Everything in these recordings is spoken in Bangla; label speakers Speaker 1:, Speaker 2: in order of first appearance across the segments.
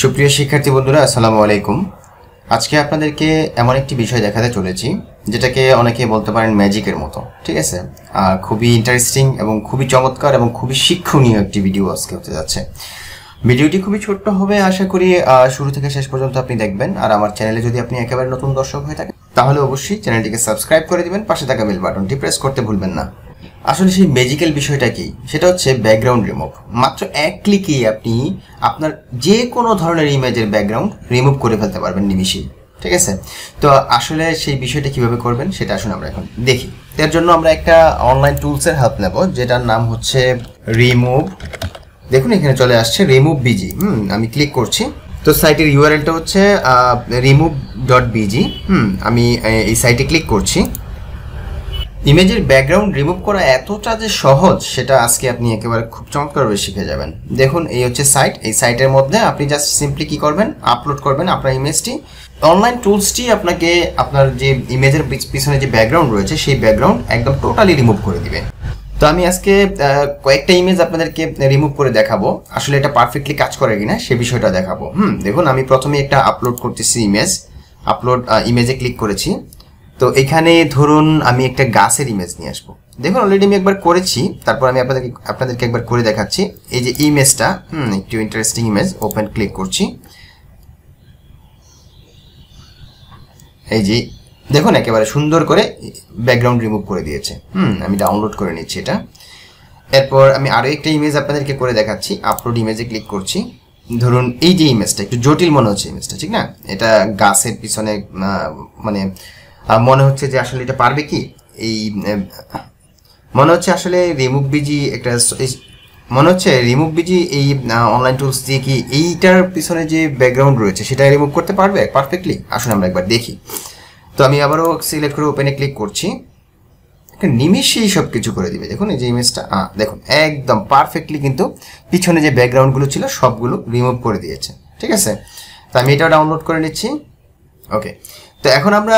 Speaker 1: সুপ্রিয় শিক্ষার্থী বন্ধুরা আসসালামু আলাইকুম। আজকে আপনাদেরকে এমন একটি বিষয় দেখাতে চলেছি যেটাকে অনেকে বলতে পারেন ম্যাজিকের মতো ঠিক আছে? আহ, খুবই ইন্টারেস্টিং এবং খুবই চমৎকার এবং খুবই শিক্ষণীয় একটি ভিডিও আজকে হতে যাচ্ছে। ভিডিওটি খুবই ছোট্ট হবে আশা করি শুরু থেকে শেষ পর্যন্ত আপনি দেখবেন। আর আমার চ্যানেলে যদি আপনি একেবারে নতুন দর্শক হয়ে থাকেন তাহলে অবশ্যই চ্যানেলটিকে সাবস্ক্রাইব করে দিবেন পাশে থাকা বেল বাটনটি প্রেস করতে ভুলবেন না। আসলে সেই ম্যাজিক্যাল বিষয়টা কি? সেটা হচ্ছে ব্যাকগ্রাউন্ড রিমুভ মাত্র এক ক্লিকে আপনি আপনার যে কোনো ধরনের ইমেজের ব্যাকগ্রাউন্ড রিমুভ করে ফেলতে পারবেন নিমিশেই ঠিক আছে? তো আসলে সেই বিষয়টা কীভাবে করবেন সেটা আসলে আমরা এখন দেখি। এর জন্য আমরা একটা অনলাইন টুলসের হেল্প নেব, যেটার নাম হচ্ছে রিমুভ দেখুন, এখানে চলে আসছে রিমুভ বিজি হুম, আমি ক্লিক করছি। তো সাইটের ইউআরএলটা হচ্ছে রিমুভ ডট বিজি হুম, আমি এই সাইটে ক্লিক করছি। ইমেজের ব্যাকগ্রাউন্ড রিমুভ করা এতটা যে সহজ, সেটা আজকে আপনি একেবারে খুব চমৎকারভাবে শিখে যাবেন। দেখুন, এই হচ্ছে সাইট এই সাইটের মধ্যে আপনি জাস্ট সিম্পলি কি করবেন? আপলোড করবেন আপনার ইমেজটি অনলাইন টুলসটি আপনাকে আপনার যে ইমেজের পিছনে যে ব্যাকগ্রাউন্ড রয়েছে, সেই ব্যাকগ্রাউন্ড একদম টোটালি রিমুভ করে দিবে। তো আমি আজকে কয়েকটা ইমেজ আপনাদেরকে রিমুভ করে দেখাবো। আসলে এটা পারফেক্টলি কাজ করে কিনা, সে বিষয়টা দেখাবো। হুম, দেখুন, আমি প্রথমে একটা আপলোড করতেছি ইমেজ আপলোড ইমেজে ক্লিক করেছি। তো এখানে ধরুন আমি একটা গাছের ইমেজ নিয়ে আসব। দেখুন অলরেডি আমি একবার করেছি, তারপর আমি আপনাদেরকে আপনাদেরকে একবার করে দেখাচ্ছি। এই যে ইমেজটা হুম, একটু ইন্টারেস্টিং ইমেজ ওপেন ক্লিক করছি। এই যে, দেখুন একেবারে সুন্দর করে ব্যাকগ্রাউন্ড রিমুভ করে দিয়েছে। হুম, আমি ডাউনলোড করে নিচ্ছি এটা। এরপর আমি আরও একটা ইমেজ আপনাদেরকে করে দেখাচ্ছি। আপলোড ইমেজে ক্লিক করছি। ধরুন এই যে ইমেজটা একটু জটিল মনে হচ্ছে ইমেজটা ঠিক না? এটা গাছের পিছনে মানে মনে হচ্ছে যে আসলে এটা পারবে কি? এই মনে হচ্ছে আসলে রিমুভ বিজি একটা মনে হচ্ছে রিমুভ বিজি এই অনলাইন টুলস দিয়ে কি এইটার পিছনে যে ব্যাকগ্রাউন্ড রয়েছে সেটা রিমুভ করতে পারবে? পারফেক্টলি আসুন আমরা একবার দেখি। তো আমি আবারও সিলেক্ট করে ওপেনে ক্লিক করছি। নিমিশেই সব কিছু করে দিবে। দেখুন এই যে ইমেজটা দেখুন, একদম পারফেক্টলি কিন্তু পিছনে যে ব্যাকগ্রাউন্ডগুলো ছিল সবগুলো রিমুভ করে দিয়েছে। ঠিক আছে? তো আমি এটাও ডাউনলোড করে নিচ্ছি। ওকে তো এখন আমরা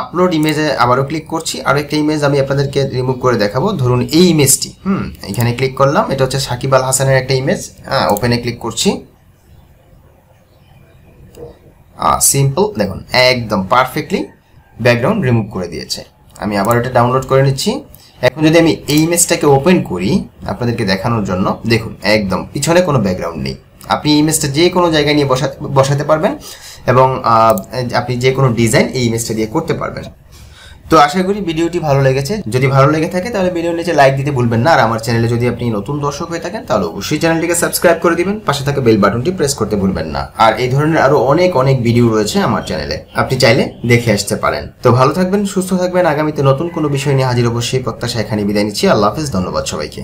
Speaker 1: আপলোড ইমেজে আবারও ক্লিক করছি। আর একটা ইমেজ আমি আপনাদেরকে রিমুভ করে দেখাবো। ধরুন এই ইমেজটি হুম, এখানে ক্লিক করলাম। এটা হচ্ছে সাকিব আল হাসানের একটা ইমেজ হ্যাঁ ওপেনে ক্লিক করছি। সিম্পল দেখুন, একদম পারফেক্টলি ব্যাকগ্রাউন্ড রিমুভ করে দিয়েছে। আমি আবার এটা ডাউনলোড করে নিচ্ছি। এখন যদি আমি এই ইমেজটাকে ওপেন করি, আপনাদেরকে দেখানোর জন্য, দেখুন, একদম পিছনে কোনো ব্যাকগ্রাউন্ড নেই। আপনি ইমেজটা যে কোনো জায়গায় নিয়ে বসাতে বসাতে পারবেন। এবং আপনি যে কোনো ডিজাইন এই ইমেজটা দিয়ে করতে পারবেন। তো আশা করি ভিডিওটি ভালো লেগেছে। যদি ভালো লেগে থাকে তাহলে ভিডিওর নিচে লাইক দিতে ভুলবেন না। আর আমার চ্যানেলে যদি আপনি নতুন দর্শক হয়ে থাকেন, তাহলে অবশ্যই চ্যানেলটিকে সাবস্ক্রাইব করে দিবেন। পাশে থাকা বেল বাটনটি প্রেস করতে ভুলবেন না। আর এই ধরনের আরও অনেক অনেক ভিডিও রয়েছে আমার চ্যানেলে আপনি চাইলে দেখে আসতে পারেন। তো ভালো থাকবেন, সুস্থ থাকবেন। আগামীতে নতুন কোনো বিষয় নিয়ে হাজির অবশ্যই প্রত্যাশা এখানে বিদায় নিচ্ছি। আল্লাহ হাফেজ। ধন্যবাদ সবাইকে।